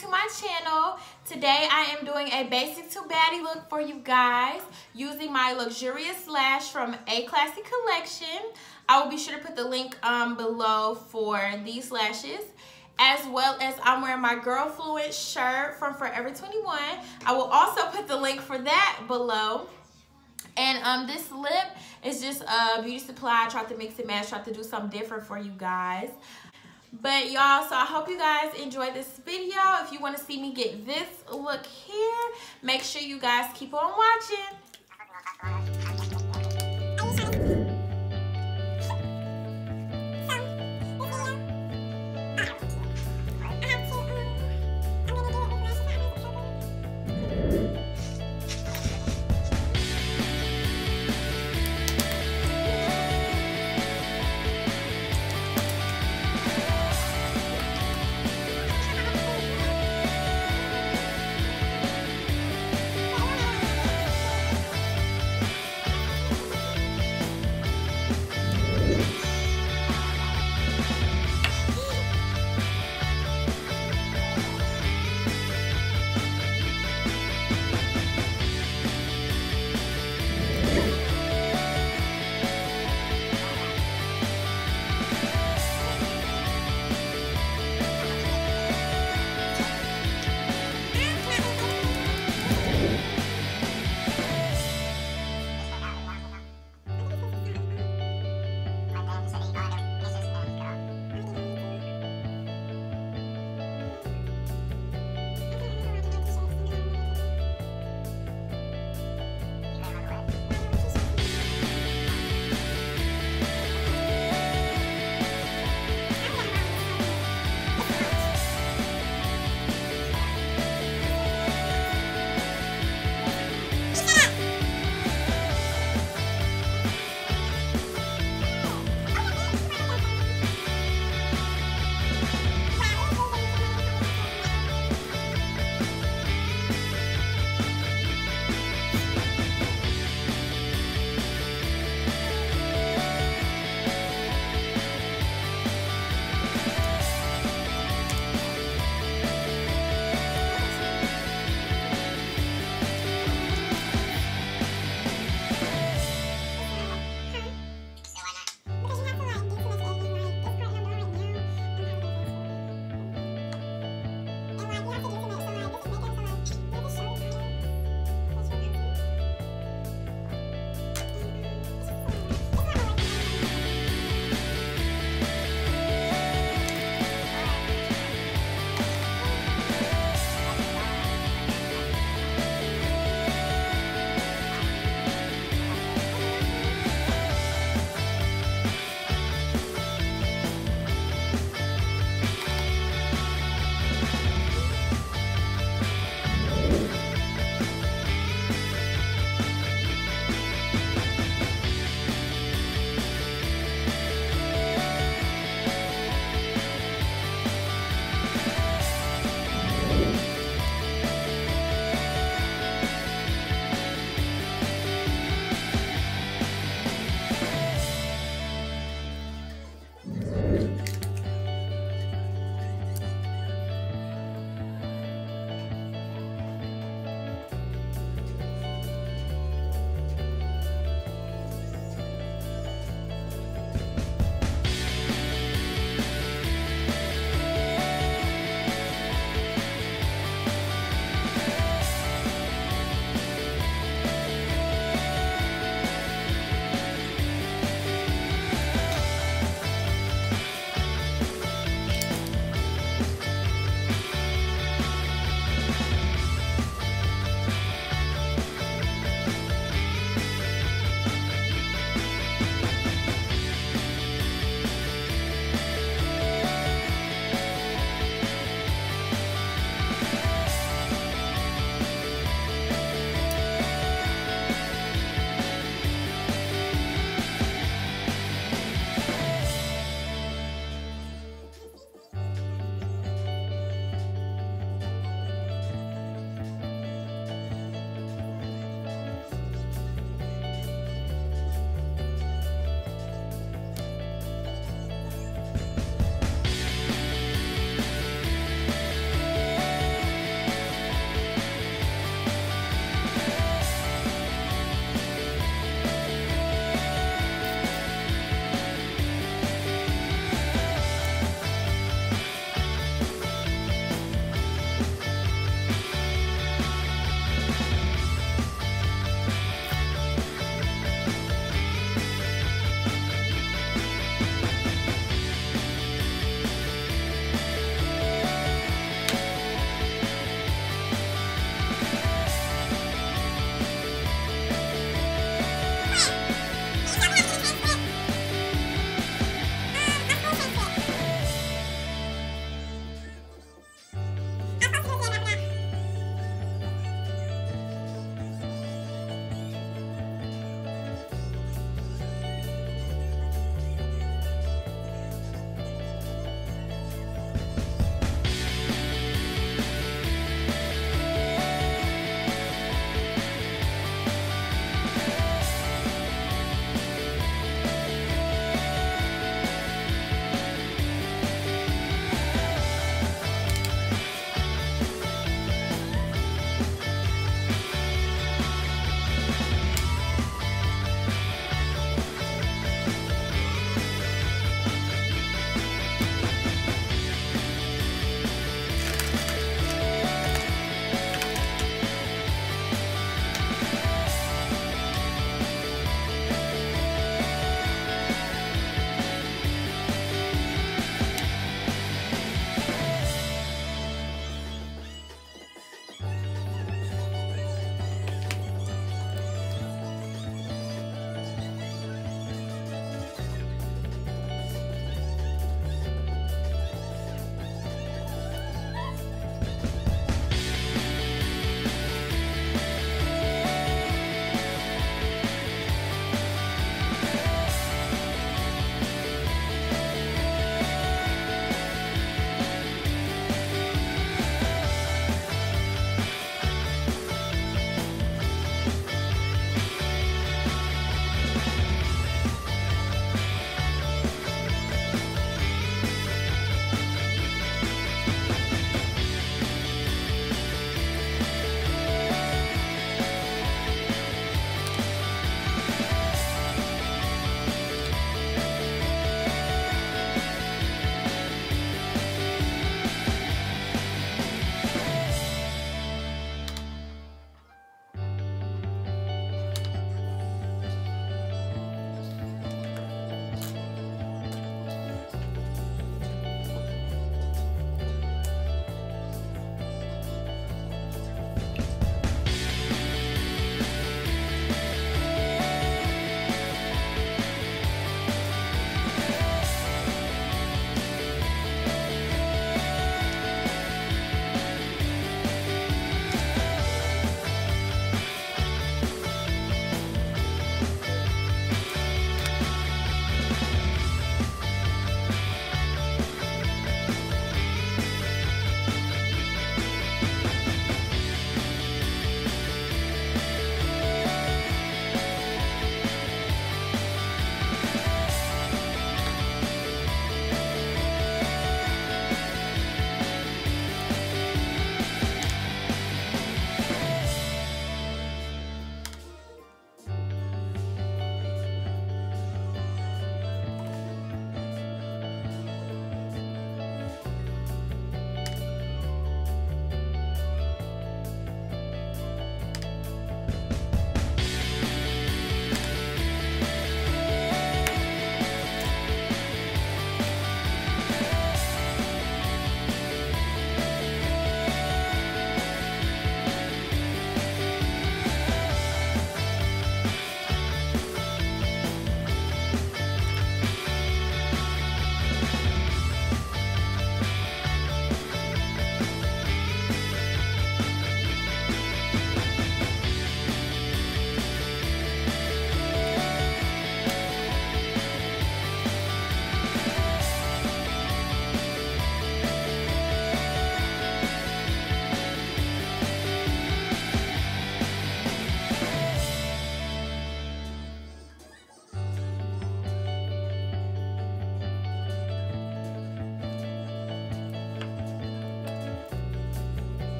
to my channel. Today I am doing a basic to baddie look for you guys using my luxurious lash from A Classy Collection. I will be sure to put the link um, below for these lashes as well as I'm wearing my Girl Fluent shirt from Forever 21. I will also put the link for that below. And um, this lip is just a beauty supply. I tried to mix and match, tried to do something different for you guys. But y'all, so I hope you guys enjoyed this video. If you want to see me get this look here, make sure you guys keep on watching.